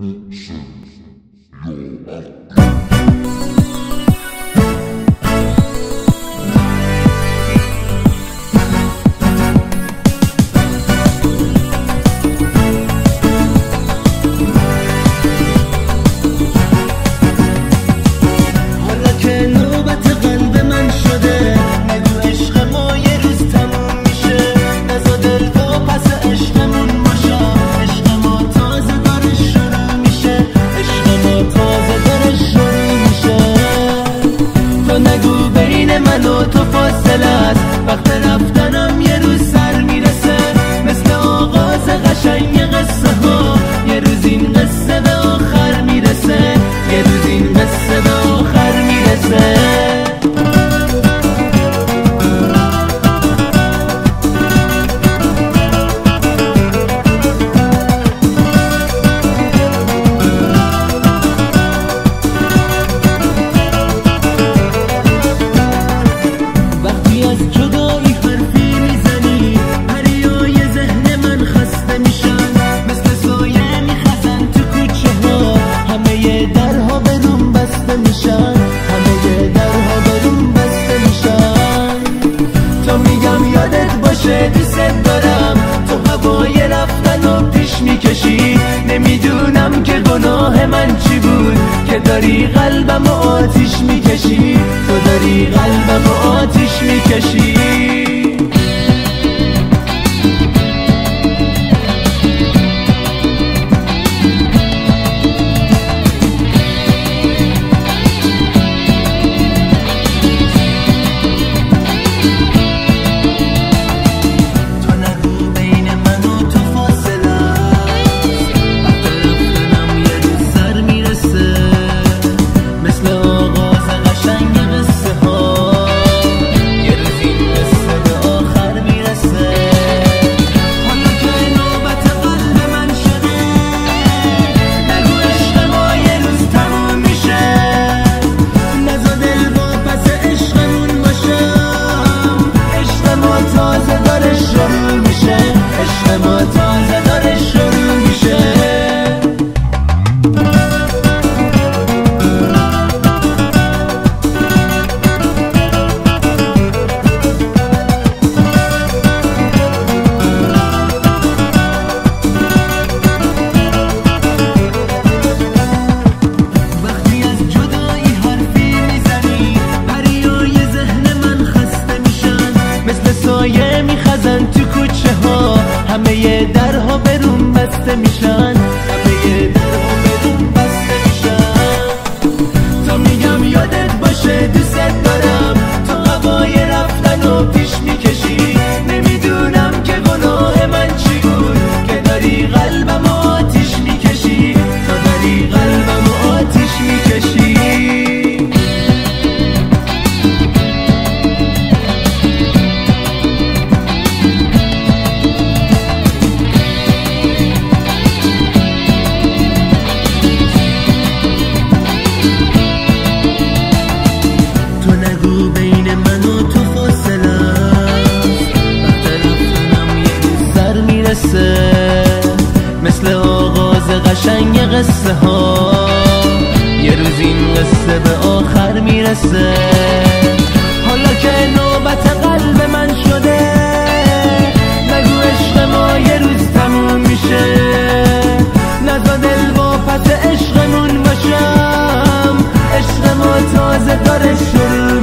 This is your outcome. من و تو فاصله است وقت رفتنم یه روز سر می‌رسه. مثل آغاز قشنگ قصه ها. یادت باشه دوست دارم. تو هوای رفتن و پیش می‌کشی. نمی‌دونم که گناه من چی بود. که داری قلبم و آتیش می‌کشی. تو داری قلبم و آتیش می‌کشی. لست مشان قصه به آخر می‌رسه. حالا که نوبت قلب من شده نگو عشق ما یه روز تموم میشه. نزا دل با پس عشقمون باشم. عشق ما تازه داره شروع.